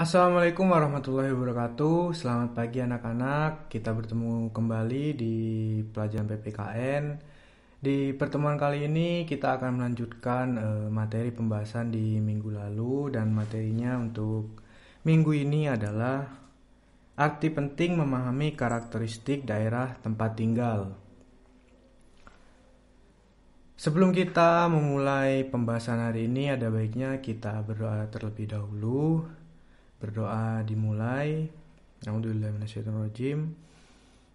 Assalamualaikum warahmatullahi wabarakatuh. Selamat pagi anak-anak. Kita bertemu kembali di pelajaran PPKN Di pertemuan kali ini kita akan melanjutkan uh, materi pembahasan di minggu lalu. Dan materinya untuk minggu ini adalah Arti penting memahami karakteristik daerah tempat tinggal. Sebelum kita memulai pembahasan hari ini, ada baiknya kita berdoa terlebih dahulu. Berdoa dimulai. Alhamdulillahirrahmanirrahim.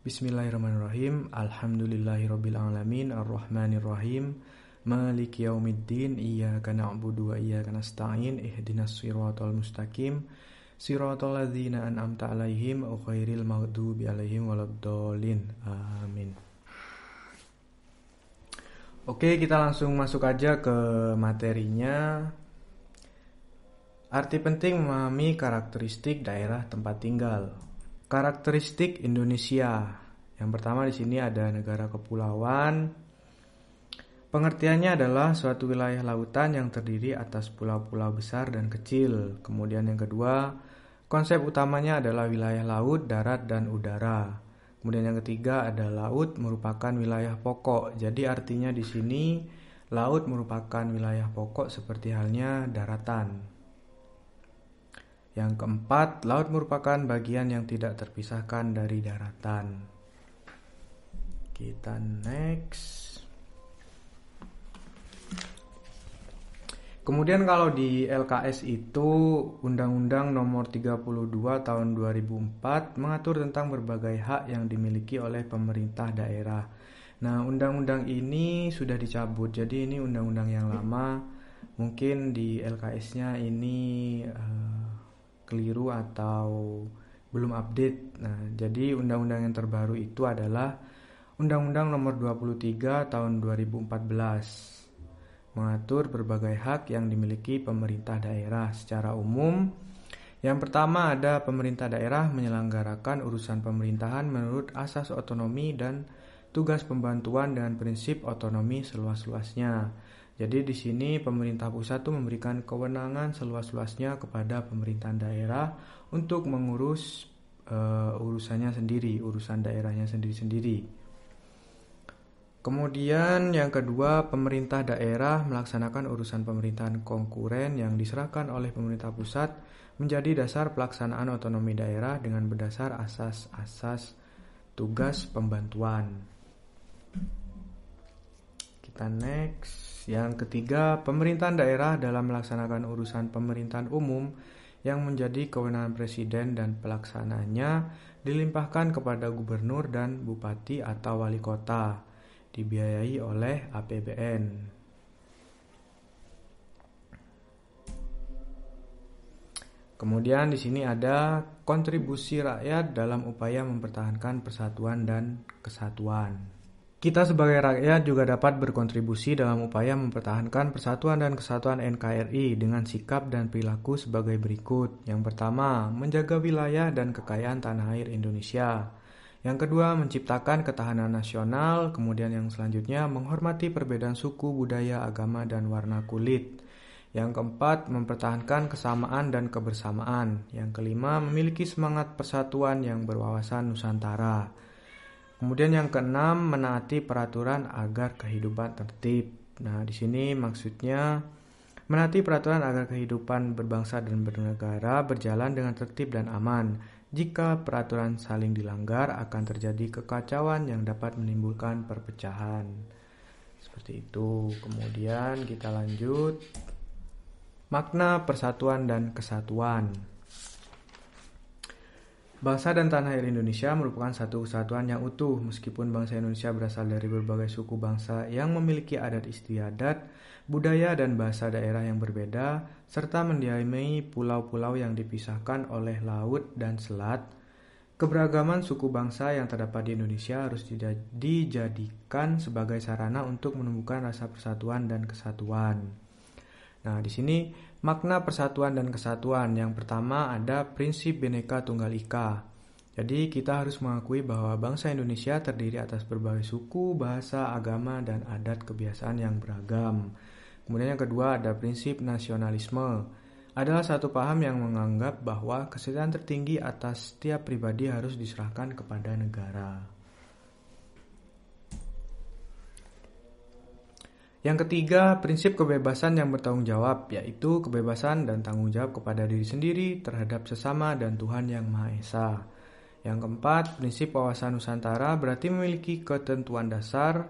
Bismillahirrahmanirrahim. Alhamdulillahirabbil alamin arrahmanirrahim. Maliki yaumiddin. Iyyaka na'budu wa iyyaka nasta'in. Ihdinas siratal mustaqim. Siratal ladzina an'amta 'alaihim ghairil maghdubi 'alaihim waladdallin. Amin. Oke, kita langsung masuk aja ke materinya. Arti penting memahami karakteristik daerah tempat tinggal. Karakteristik Indonesia. Yang pertama di sini ada negara kepulauan. Pengertiannya adalah suatu wilayah lautan yang terdiri atas pulau-pulau besar dan kecil. Kemudian yang kedua, konsep utamanya adalah wilayah laut, darat, dan udara. Kemudian yang ketiga ada laut merupakan wilayah pokok. Jadi artinya di sini laut merupakan wilayah pokok seperti halnya daratan. Yang keempat, laut merupakan bagian yang tidak terpisahkan dari daratan. Kita next. Kemudian kalau di LKS itu Undang-Undang Nomor 32 Tahun 2004 mengatur tentang berbagai hak yang dimiliki oleh pemerintah daerah. Nah, undang-undang ini sudah dicabut. Jadi ini undang-undang yang lama. Mungkin di LKS-nya ini uh, keliru atau belum update. Nah, jadi undang-undang yang terbaru itu adalah Undang-Undang Nomor 23 Tahun 2014 mengatur berbagai hak yang dimiliki pemerintah daerah secara umum. Yang pertama ada pemerintah daerah menyelenggarakan urusan pemerintahan menurut asas otonomi dan tugas pembantuan dengan prinsip otonomi seluas-luasnya. Jadi di sini pemerintah pusat itu memberikan kewenangan seluas-luasnya kepada pemerintahan daerah untuk mengurus uh, urusannya sendiri, urusan daerahnya sendiri-sendiri. Kemudian yang kedua, pemerintah daerah melaksanakan urusan pemerintahan konkuren yang diserahkan oleh pemerintah pusat menjadi dasar pelaksanaan otonomi daerah dengan berdasar asas-asas tugas pembantuan. Kita next. Yang ketiga, pemerintahan daerah dalam melaksanakan urusan pemerintahan umum yang menjadi kewenangan presiden dan pelaksananya dilimpahkan kepada gubernur dan bupati atau wali kota dibiayai oleh APBN. Kemudian di sini ada kontribusi rakyat dalam upaya mempertahankan persatuan dan kesatuan. Kita sebagai rakyat juga dapat berkontribusi dalam upaya mempertahankan persatuan dan kesatuan NKRI dengan sikap dan perilaku sebagai berikut. Yang pertama, menjaga wilayah dan kekayaan tanah air Indonesia. Yang kedua, menciptakan ketahanan nasional. Kemudian yang selanjutnya, menghormati perbedaan suku, budaya, agama, dan warna kulit. Yang keempat, mempertahankan kesamaan dan kebersamaan. Yang kelima, memiliki semangat persatuan yang berwawasan Nusantara. Kemudian yang keenam, menaati peraturan agar kehidupan tertib. Nah, di sini maksudnya menaati peraturan agar kehidupan berbangsa dan bernegara berjalan dengan tertib dan aman. Jika peraturan saling dilanggar, akan terjadi kekacauan yang dapat menimbulkan perpecahan. Seperti itu. Kemudian kita lanjut. Makna persatuan dan kesatuan. Bangsa dan tanah air Indonesia merupakan satu kesatuan yang utuh, meskipun bangsa Indonesia berasal dari berbagai suku bangsa yang memiliki adat istiadat, budaya dan bahasa daerah yang berbeda, serta mendiami pulau-pulau yang dipisahkan oleh laut dan selat, keberagaman suku bangsa yang terdapat di Indonesia harus dijadikan sebagai sarana untuk menumbuhkan rasa persatuan dan kesatuan. Nah, di sini makna persatuan dan kesatuan yang pertama ada prinsip Bhinneka Tunggal Ika. Jadi kita harus mengakui bahwa bangsa Indonesia terdiri atas berbagai suku, bahasa, agama, dan adat kebiasaan yang beragam. Kemudian yang kedua ada prinsip nasionalisme. adalah satu paham yang menganggap bahwa kesetiaan tertinggi atas setiap pribadi harus diserahkan kepada negara. Yang ketiga, prinsip kebebasan yang bertanggung jawab, yaitu kebebasan dan tanggung jawab kepada diri sendiri terhadap sesama dan Tuhan Yang Maha Esa. Yang keempat, prinsip wawasan Nusantara berarti memiliki ketentuan dasar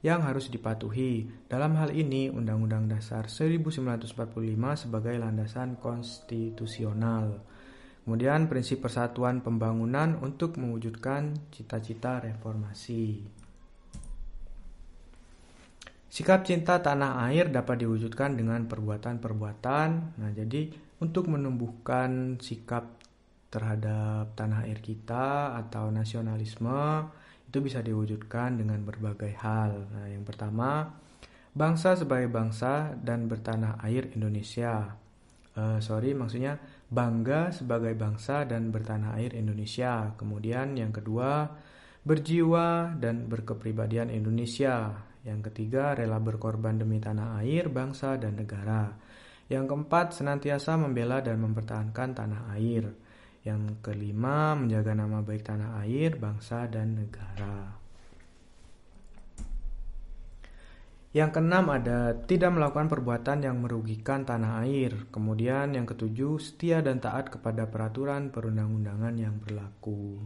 yang harus dipatuhi. Dalam hal ini, Undang-Undang Dasar 1945 sebagai landasan konstitusional. Kemudian prinsip persatuan pembangunan untuk mewujudkan cita-cita reformasi. Sikap cinta tanah air dapat diwujudkan dengan perbuatan-perbuatan. Nah, jadi untuk menumbuhkan sikap terhadap tanah air kita atau nasionalisme, itu bisa diwujudkan dengan berbagai hal. Nah, yang pertama, bangsa sebagai bangsa dan bertanah air Indonesia. Uh, sorry, maksudnya bangga sebagai bangsa dan bertanah air Indonesia. Kemudian yang kedua, berjiwa dan berkepribadian Indonesia. Yang ketiga, rela berkorban demi tanah air, bangsa, dan negara. Yang keempat, senantiasa membela dan mempertahankan tanah air. Yang kelima, menjaga nama baik tanah air, bangsa, dan negara. Yang keenam ada tidak melakukan perbuatan yang merugikan tanah air. Kemudian yang ketujuh, setia dan taat kepada peraturan perundang-undangan yang berlaku.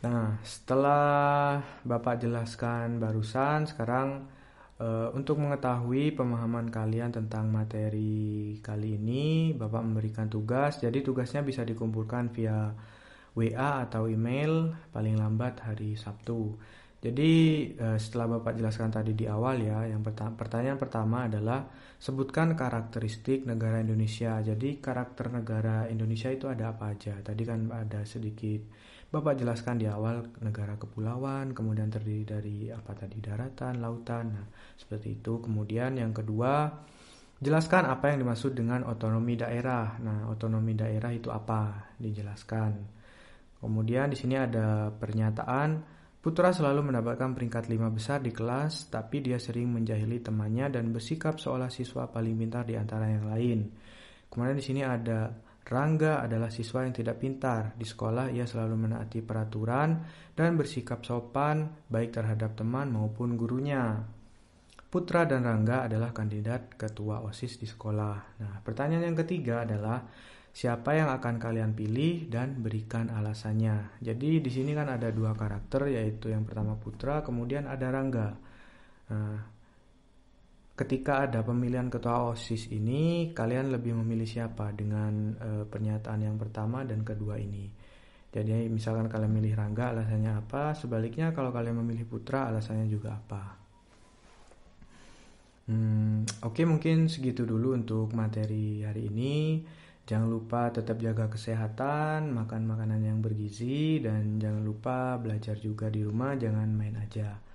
Nah, setelah Bapak jelaskan barusan, sekarang Uh, untuk mengetahui pemahaman kalian tentang materi kali ini, Bapak memberikan tugas. Jadi tugasnya bisa dikumpulkan via WA atau email paling lambat hari Sabtu. Jadi uh, setelah Bapak jelaskan tadi di awal ya, yang pertanyaan pertama adalah sebutkan karakteristik negara Indonesia. Jadi karakter negara Indonesia itu ada apa aja? Tadi kan ada sedikit Bapak jelaskan di awal negara kepulauan, kemudian terdiri dari apa tadi daratan, lautan. Nah, seperti itu. Kemudian yang kedua, jelaskan apa yang dimaksud dengan otonomi daerah. Nah, otonomi daerah itu apa? Dijelaskan. Kemudian di sini ada pernyataan Putra selalu mendapatkan peringkat lima besar di kelas, tapi dia sering menjahili temannya dan bersikap seolah siswa paling pintar di antara yang lain. Kemudian di sini ada Rangga adalah siswa yang tidak pintar. Di sekolah ia selalu menaati peraturan dan bersikap sopan baik terhadap teman maupun gurunya. Putra dan Rangga adalah kandidat ketua OSIS di sekolah. Nah, pertanyaan yang ketiga adalah siapa yang akan kalian pilih dan berikan alasannya. Jadi di sini kan ada dua karakter yaitu yang pertama Putra, kemudian ada Rangga. Nah, ketika ada pemilihan ketua OSIS ini, kalian lebih memilih siapa dengan e, pernyataan yang pertama dan kedua ini? Jadi misalkan kalian memilih Rangga alasannya apa, sebaliknya kalau kalian memilih Putra alasannya juga apa. Hmm, Oke okay, mungkin segitu dulu untuk materi hari ini. Jangan lupa tetap jaga kesehatan, makan makanan yang bergizi, dan jangan lupa belajar juga di rumah, jangan main aja.